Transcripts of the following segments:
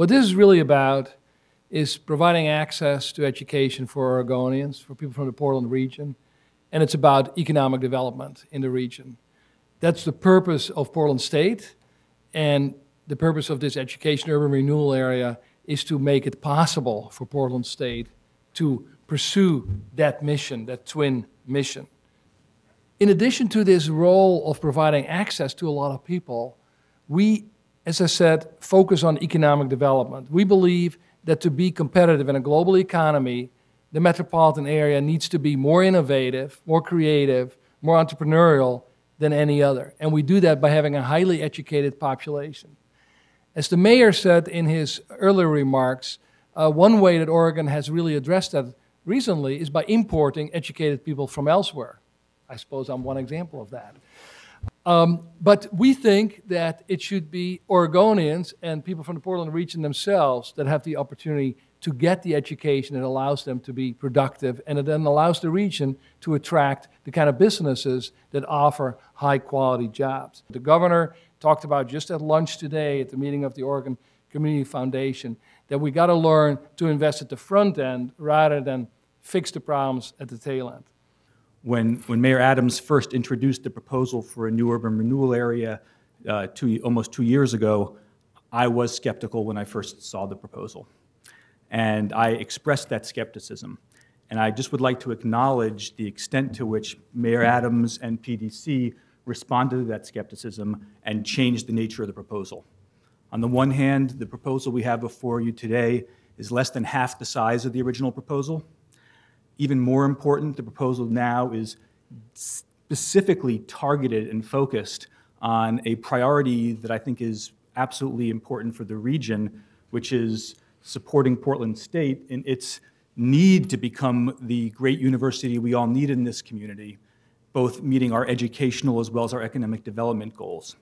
What this is really about is providing access to education for Oregonians, for people from the Portland region, and it's about economic development in the region. That's the purpose of Portland State, and the purpose of this education urban renewal area is to make it possible for Portland State to pursue that mission, that twin mission. In addition to this role of providing access to a lot of people, we, as I said, focus on economic development. We believe that to be competitive in a global economy, the metropolitan area needs to be more innovative, more creative, more entrepreneurial than any other. And we do that by having a highly educated population. As the mayor said in his earlier remarks, uh, one way that Oregon has really addressed that recently is by importing educated people from elsewhere. I suppose I'm one example of that. Um, but we think that it should be Oregonians and people from the Portland region themselves that have the opportunity to get the education that allows them to be productive and it then allows the region to attract the kind of businesses that offer high quality jobs. The governor talked about just at lunch today at the meeting of the Oregon Community Foundation that we got to learn to invest at the front end rather than fix the problems at the tail end. When, when Mayor Adams first introduced the proposal for a new urban renewal area uh, two, almost two years ago, I was skeptical when I first saw the proposal. And I expressed that skepticism. And I just would like to acknowledge the extent to which Mayor Adams and PDC responded to that skepticism and changed the nature of the proposal. On the one hand, the proposal we have before you today is less than half the size of the original proposal. Even more important, the proposal now is specifically targeted and focused on a priority that I think is absolutely important for the region, which is supporting Portland State in its need to become the great university we all need in this community, both meeting our educational as well as our economic development goals.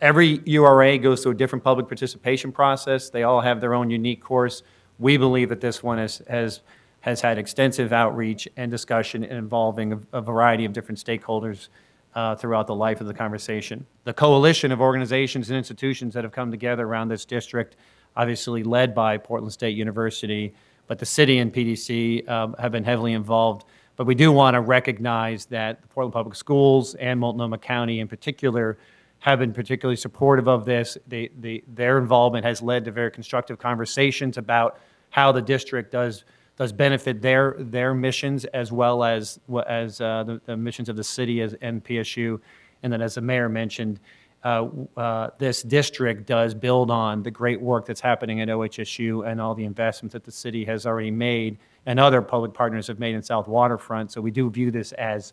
Every URA goes through a different public participation process. They all have their own unique course. We believe that this one has, has, has had extensive outreach and discussion involving a, variety of different stakeholders uh, throughout the life of the conversation. The coalition of organizations and institutions that have come together around this district, obviously led by Portland State University, but the city and PDC um, have been heavily involved. But we do want to recognize that the Portland Public Schools and Multnomah County in particular have been particularly supportive of this. They, they, their involvement has led to very constructive conversations about how the district does, does benefit their, their missions as well as, as uh, the, the, missions of the city as NPSU. And then as the mayor mentioned, uh, uh, this district does build on the great work that's happening at OHSU and all the investments that the city has already made and other public partners have made in South Waterfront. So we do view this as,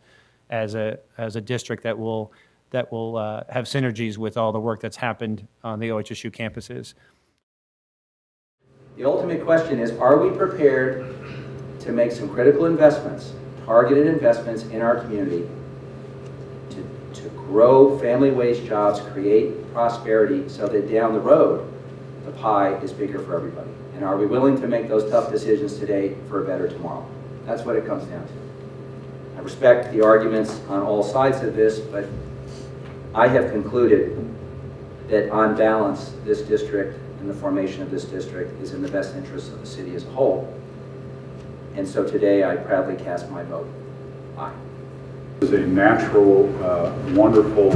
as, a, as a district that will that will uh, have synergies with all the work that's happened on the OHSU campuses. The ultimate question is, are we prepared to make some critical investments, targeted investments in our community to, to grow family wage jobs, create prosperity so that down the road, the pie is bigger for everybody? And are we willing to make those tough decisions today for a better tomorrow? That's what it comes down to. I respect the arguments on all sides of this, but I have concluded that on balance, this district and the formation of this district is in the best interest of the city as a whole. And so today I proudly cast my vote. Aye. It is a natural, uh, wonderful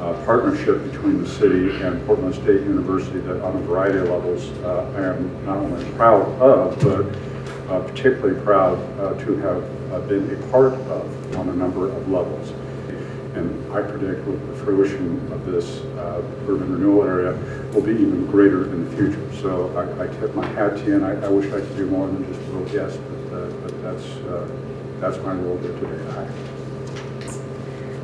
uh, partnership between the city and Portland State University that on a variety of levels uh, I am not only proud of, but uh, particularly proud uh, to have uh, been a part of on a number of levels. And I predict with the fruition of this uh, urban renewal area will be even greater in the future. So I, I tip my hat to you, and I, I, wish I could do more than just vote yes, but, uh, but that's, uh, that's my role here today. I,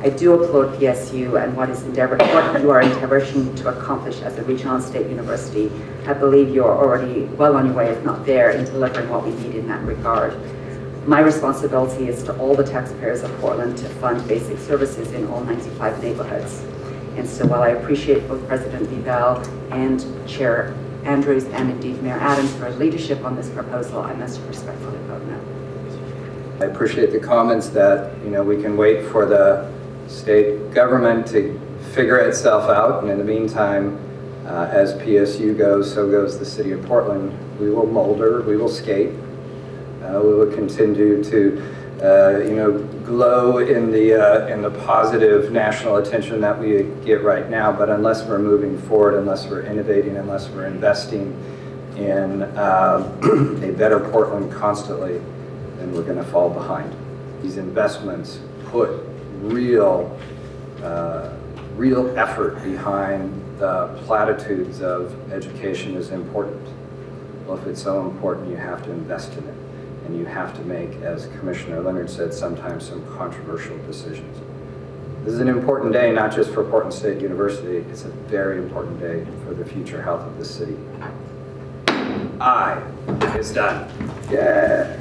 I do applaud PSU and what is endeavor, what you are endeavoring to accomplish as a regional state university. I believe you are already well on your way, if not there, in delivering what we need in that regard. My responsibility is to all the taxpayers of Portland to fund basic services in all 95 neighborhoods. And so while I appreciate both President Wiewel and Chair Andrews and indeed Mayor Adams for leadership on this proposal, I must respectfully vote no. I appreciate the comments that, you know, we can wait for the state government to figure itself out. And in the meantime, Uh, As PSU goes, so goes the city of Portland. We will molder, we will skate. Uh, We will continue to, uh, you know, glow in the, uh, in the positive national attention that we get right now, but unless we're moving forward, unless we're innovating, unless we're investing in uh, a better Portland constantly, then we're going to fall behind. These investments put real, uh, real effort behind the platitudes of education is important. Well, if it's so important, you have to invest in it. And you have to make, as Commissioner Leonard said, sometimes some controversial decisions. This is an important day, not just for Portland State University, it's a very important day for the future health of the city. I is done. Yeah.